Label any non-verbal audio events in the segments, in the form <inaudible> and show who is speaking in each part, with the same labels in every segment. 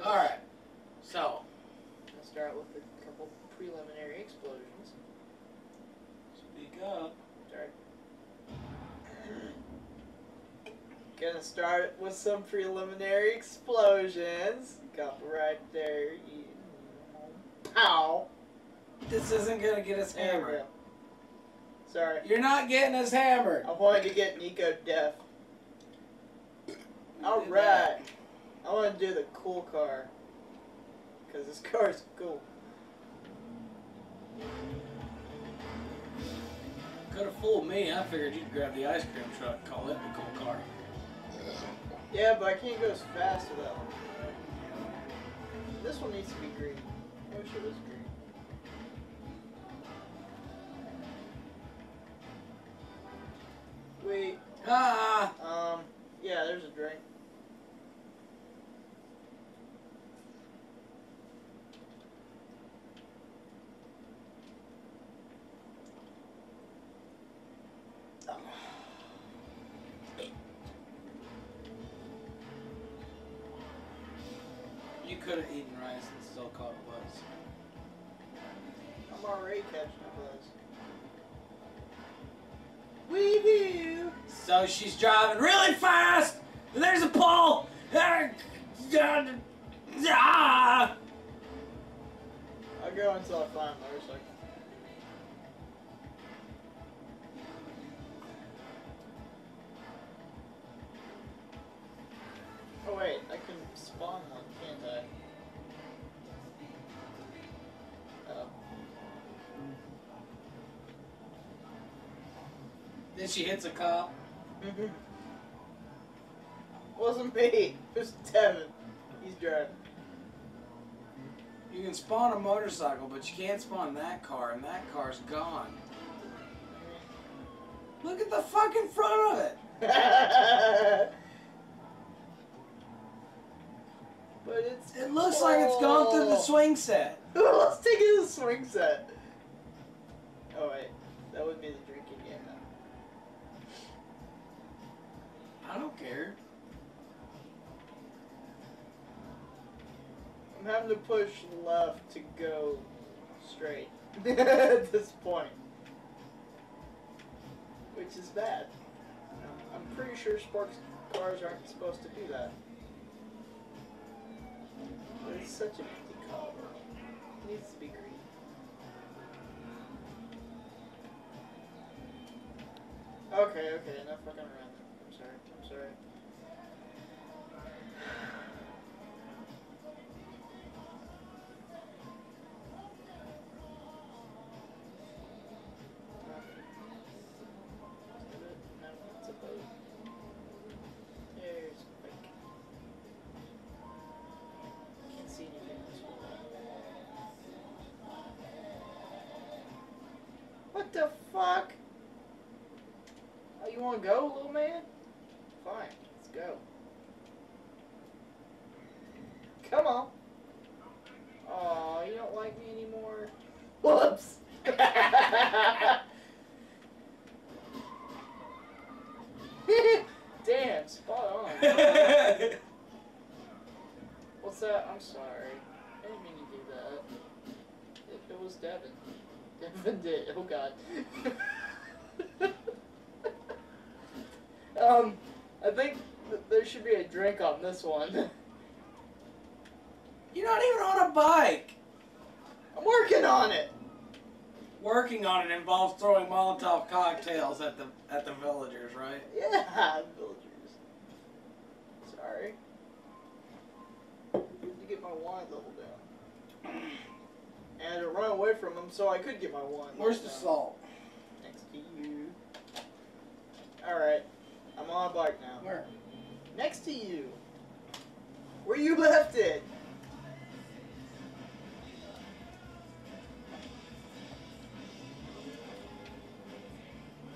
Speaker 1: this.
Speaker 2: All right. So,
Speaker 1: Let's start with a couple preliminary explosions.
Speaker 2: speak up.
Speaker 1: Start. Gonna start with some preliminary explosions. Got right there. You... Pow!
Speaker 2: This isn't gonna get us hammered.
Speaker 1: go. Sorry.
Speaker 2: You're not getting us hammered.
Speaker 1: I wanted to get Niko deaf.
Speaker 2: All right.
Speaker 1: All
Speaker 2: did
Speaker 1: right. I want to do the cool car. Because this <laughs> car is cool.
Speaker 2: Could have fooled me. I figured you'd grab the ice cream truck and call it the cool car.
Speaker 1: Yeah, but I can't go as fast with that one. This one needs to be green. I wish it was green. Wait,
Speaker 2: Ah!
Speaker 1: um, yeah, there's a drink.
Speaker 2: You could have eaten rice and still caught a buzz.
Speaker 1: I'm already catching a buzz. Wee-hoo!
Speaker 2: So she's driving really fast, and there's a pole. Ah!
Speaker 1: I'll go until I find motorcycle.
Speaker 2: Then she hits a cop.
Speaker 1: Wasn't me. It was Devin. He's driving.
Speaker 2: You can spawn a motorcycle, but you can't spawn that car, and that car's gone. Look at the fucking front of it. <laughs>
Speaker 1: but it's.
Speaker 2: It looks like it's gone through the swing set. <laughs>
Speaker 1: Let's take it to the swing set. Oh wait, that would be the drinking game now.
Speaker 2: I don't care.
Speaker 1: I'm having to push left to go straight <laughs> at this point, which is bad. Uh, I'm pretty sure sports cars aren't supposed to do that. But it's such an empty color. It needs to be green. Okay, okay, enough fucking around. I'm sorry. I'm sorry. The fuck? Oh, you wanna go, little man? Fine, let's go. Come on. Oh, you don't like me anymore? Whoops! Damn, spot on. What's that? I'm sorry. I didn't mean to do that. It, it was Devin. Devin did. Oh god. <laughs> um, I think th- there should be a drink on this one.
Speaker 2: You're not even on a bike.
Speaker 1: I'm working on it.
Speaker 2: Working on it involves throwing Molotov cocktails at the at the villagers, right?
Speaker 1: Yeah, villagers. Sorry. Need to get my wine level down. Run away from them so I could get my one.
Speaker 2: Where's the salt?
Speaker 1: Next to you. Alright. I'm on a bike now.
Speaker 2: Where?
Speaker 1: Next to you. Where you left it.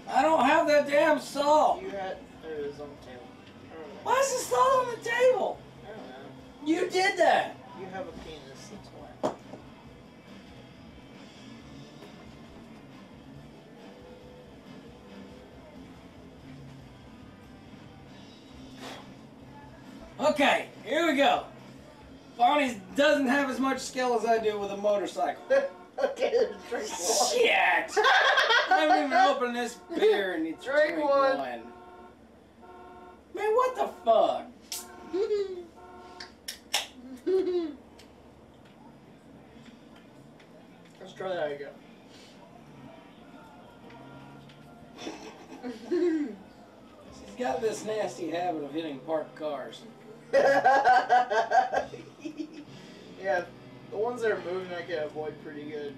Speaker 2: I don't have that damn salt.
Speaker 1: You had. There it is on the table. I don't know.
Speaker 2: Why is the salt on the table?
Speaker 1: I don't know.
Speaker 2: You did that. Okay, here we go. Bonnie doesn't have as much skill as I do with a motorcycle. <laughs>
Speaker 1: okay, drink one.
Speaker 2: Shit! <laughs> I haven't even opened this beer and it's
Speaker 1: Drink
Speaker 2: drink
Speaker 1: one.
Speaker 2: one. Man, what the fuck?
Speaker 1: Let's try that again. <laughs>
Speaker 2: She's got this nasty habit of hitting parked cars. <laughs>
Speaker 1: yeah, the ones that are moving I can avoid pretty good,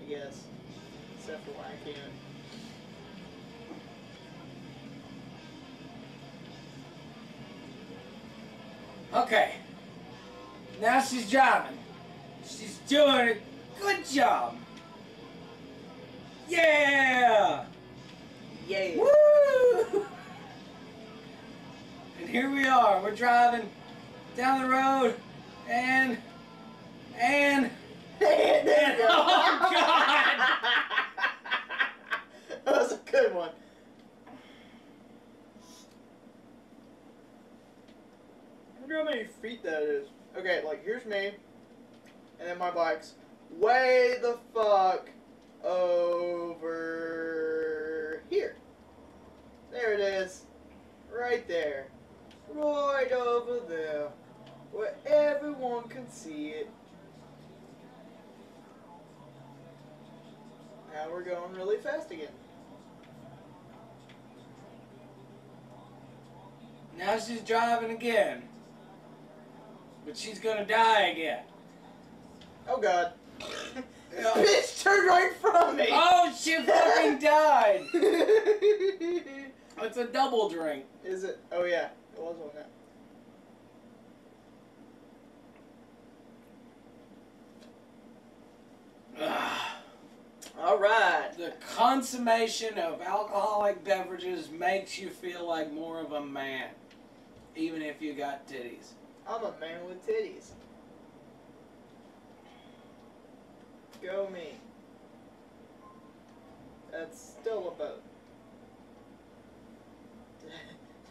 Speaker 1: I guess. Except for when I can't.
Speaker 2: Okay. Now she's driving. She's doing a good job. Yeah!
Speaker 1: Yay!
Speaker 2: Woo! And here we are. We're driving down the road, and and
Speaker 1: and. <laughs>
Speaker 2: Oh, God! <laughs>
Speaker 1: that was a good one. I wonder how many feet that is. Okay, like here's me, and then my bike's way the fuck over here. There it is, right there, right over there, where everyone can see it. Now we're going really fast again.
Speaker 2: now she's driving again. But she's gonna die again.
Speaker 1: Oh god. <laughs>
Speaker 2: Yeah.
Speaker 1: Bitch turned right from me!
Speaker 2: Oh, she fucking died! <laughs> It's a double drink.
Speaker 1: Is it? Oh yeah, it was one that. Alright.
Speaker 2: The consummation of alcoholic beverages makes you feel like more of a man, even if you got titties.
Speaker 1: I'm a man with titties. Go me. That's still a boat.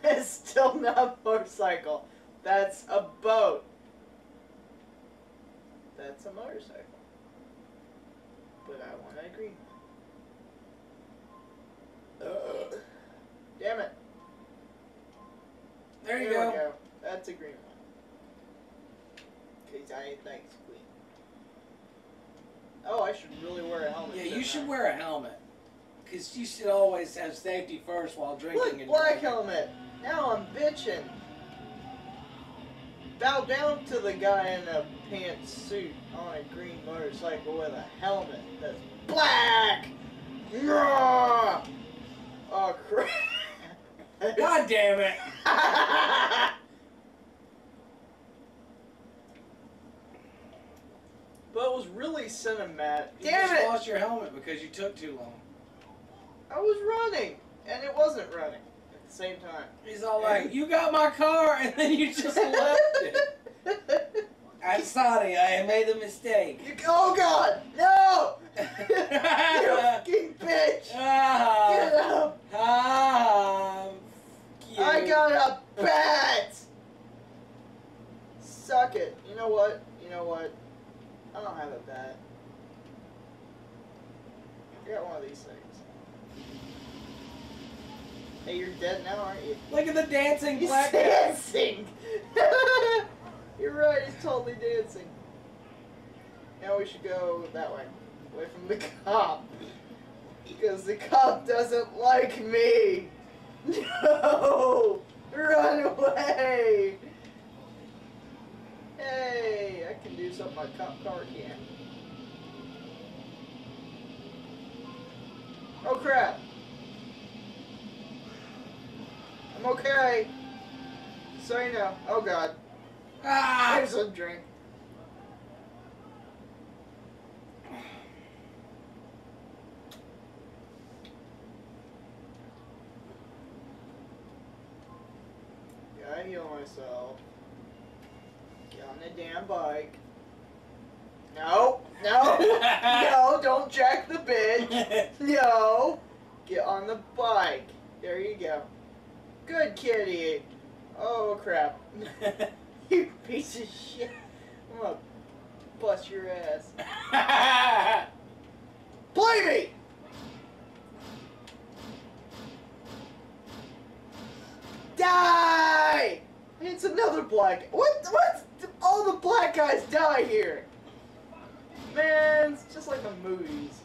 Speaker 1: That's still not a motorcycle. That's a boat. That's a motorcycle. But I want to agree. Ugh. Damn it.
Speaker 2: There you
Speaker 1: we
Speaker 2: go.
Speaker 1: That's a green one. Cause I like green. Oh, I should really wear a helmet.
Speaker 2: Yeah, you should
Speaker 1: I?
Speaker 2: wear a helmet. Because you should always have safety first while drinking
Speaker 1: Look,
Speaker 2: and
Speaker 1: black helmet. Now I'm bitching. Bow down to the guy in a pantsuit on a green motorcycle with a helmet that's black. Roar! Oh crap!
Speaker 2: God damn it! <laughs>
Speaker 1: but it was really cinematic.
Speaker 2: You
Speaker 1: Damn
Speaker 2: just
Speaker 1: it!
Speaker 2: lost your helmet because you took too long.
Speaker 1: I was running, and it wasn't running at the same time.
Speaker 2: He's all like, "You got my car," and then you just left it. <laughs> I'm sorry, I made a mistake.
Speaker 1: You, oh God, no! you <laughs> fucking bitch! Get
Speaker 2: Ah,
Speaker 1: up!
Speaker 2: ah, cute.
Speaker 1: I got a bat! Suck it. You know what? You know what? I don't have a bat. I got one of these things. Hey, you're dead now, aren't you?
Speaker 2: Look at the dancing
Speaker 1: He's
Speaker 2: black
Speaker 1: dancing! <laughs> you're right, he's totally dancing. Now we should go that way. Away from the cop. Because the cop doesn't like me! <laughs> No! Run away! Hey, I can do something my cop car can't. Oh crap! I'm okay. So you know. Oh god.
Speaker 2: Ah,
Speaker 1: Here's a drink. <sighs> Gotta heal myself. Get on the damn bike. No, no, <laughs> no, don't jack the bitch. <laughs> No. Get on the bike. There you go. Good kitty. Oh crap. <laughs> you piece of shit. I'm gonna bust your ass. <laughs> Play me! Die! It's another black. What? What? All the black guys die here. Man, it's just like the movies.